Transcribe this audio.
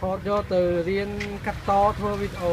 ថតយកទៅរៀនកាត់តធ្វើវីដេអូ